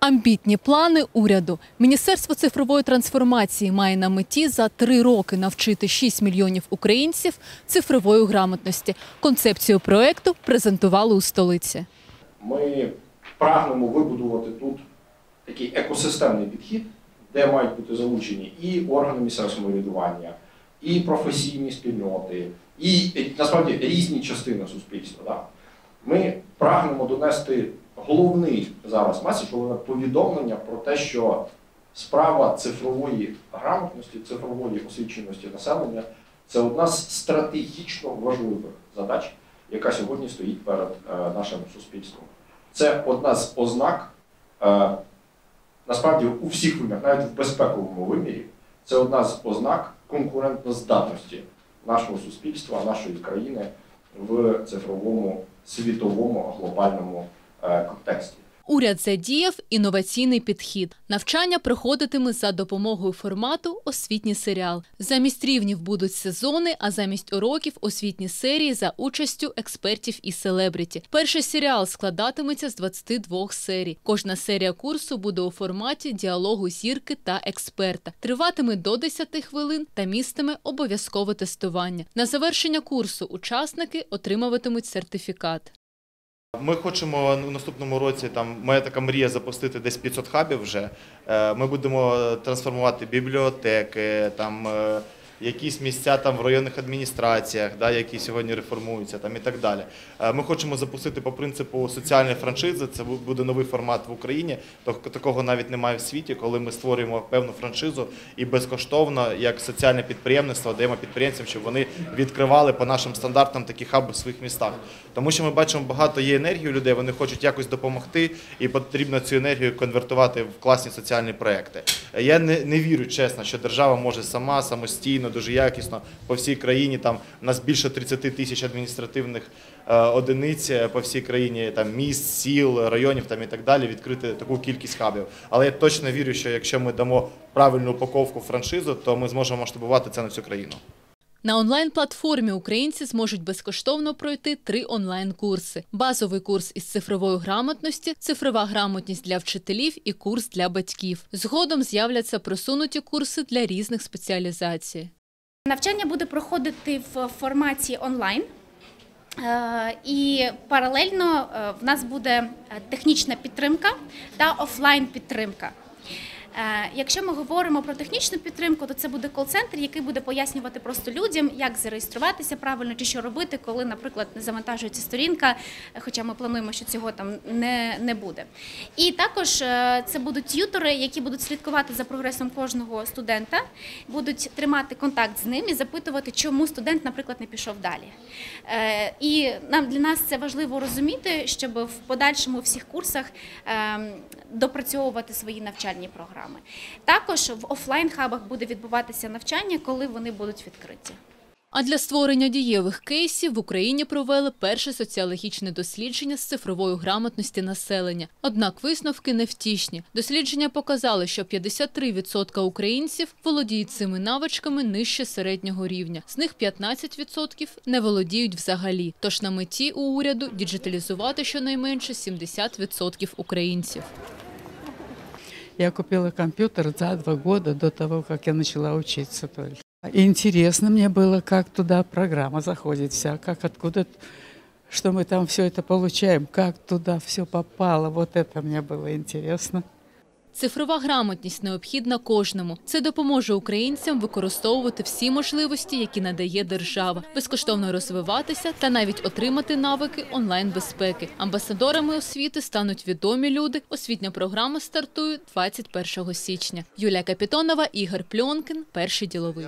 Амбітні плани уряду. Міністерство цифрової трансформації має на меті за три роки навчити 6 мільйонів українців цифрової грамотності. Концепцію проекту презентували у столиці. Ми прагнемо вибудувати тут такий екосистемний підхід, де мають бути залучені і органи місцевого самоврядування, і професійні спільноти, і, насправді різні частини суспільства. Ми прагнемо донести головний зараз меседж, повідомлення про те, що справа цифрової грамотності, цифрової освіченості населення це одна з стратегічно важливих задач, яка сьогодні стоїть перед е, нашим суспільством. Це одна з ознак, е, насправді у всіх вимірах, навіть в безпековому вимірі, це одна з ознак конкурентноздатності нашого суспільства, нашої країни в цифровому світовому глобальному контексті. Уряд задіяв інноваційний підхід. Навчання проходитиме за допомогою формату освітній серіал. Замість рівнів будуть сезони, а замість уроків освітні серії за участю експертів і селебриті. Перший серіал складатиметься з 22 серій. Кожна серія курсу буде у форматі діалогу зірки та експерта. Триватиме до 10 хвилин та містиме обов'язкове тестування. На завершення курсу учасники отримуватимуть сертифікат. Ми хочемо в наступному році. Там моя така мрія запустити десь 500 хабів. Вже Е, ми будемо трансформувати бібліотеки, там е, якісь місця там в районних адміністраціях, да, які сьогодні реформуються, там і так далі. Е, Ми хочемо запустити по принципу соціальної франшизи. Це буде новий формат в Україні. Такого навіть немає в світі, коли ми створюємо певну франшизу і безкоштовно, як соціальне підприємництво, даємо підприємцям, щоб вони відкривали по нашим стандартам такі хаби в своїх містах. Тому що ми бачимо, багато є енергії у людей, вони хочуть якось допомогти, і потрібно цю енергію конвертувати в класні соціальні проекти. Я не, не вірю, чесно, що держава може сама, самостійно, дуже якісно по всій країні. Там у нас більше 30 тисяч адміністративних е, одиниць е, по всій країні, там міст, сіл, районів там і так далі, відкрити таку кількість хабів. Але я точно вірю, що якщо ми дамо правильну упаковку франшизу, то ми зможемо масштабувати це на всю країну. На онлайн-платформі українці зможуть безкоштовно пройти три онлайн-курси: базовий курс із цифрової грамотності, цифрова грамотність для вчителів і курс для батьків. Згодом з'являться просунуті курси для різних спеціалізацій. Навчання буде проходити в форматі онлайн. Е, І паралельно е, в нас буде е, технічна підтримка та офлайн підтримка. Е, Якщо ми говоримо про технічну підтримку, то це буде кол-центр, який буде пояснювати просто людям, як зареєструватися правильно чи що робити, коли, наприклад, не завантажується сторінка, хоча ми плануємо, що цього там не, не буде. І також е, це будуть т'ютори, які будуть слідкувати за прогресом кожного студента, будуть тримати контакт з ним і запитувати, чому студент, наприклад, не пішов далі. Е, І нам для нас це важливо розуміти, щоб в подальшому всіх курсах ем, допрацьовувати свої навчальні програми. Також в офлайн-хабах буде відбуватися навчання, коли вони будуть відкриті. А для створення дієвих кейсів в Україні провели перше соціологічне дослідження з цифрової грамотності населення. Однак висновки невтішні. Дослідження показали, що 53% українців володіють цими навичками нижче середнього рівня. З них 15% не володіють взагалі. Тож на меті у уряду діджиталізувати щонайменше 70% українців. Я купила компьютер за два года до того, как я начала учиться только. Интересно мне было, как туда программа заходит вся, как откуда, что мы там все это получаем, как туда все попало. Вот это мне было интересно. Цифрова грамотність необхідна кожному. Це допоможе українцям використовувати всі можливості, які надає держава, безкоштовно розвиватися та навіть отримати навики онлайн-безпеки. Амбасадорами освіти стануть відомі люди. Освітня програма стартує 21 січня. Юлія Капітонова, Ігор Пльонкін, перший діловий.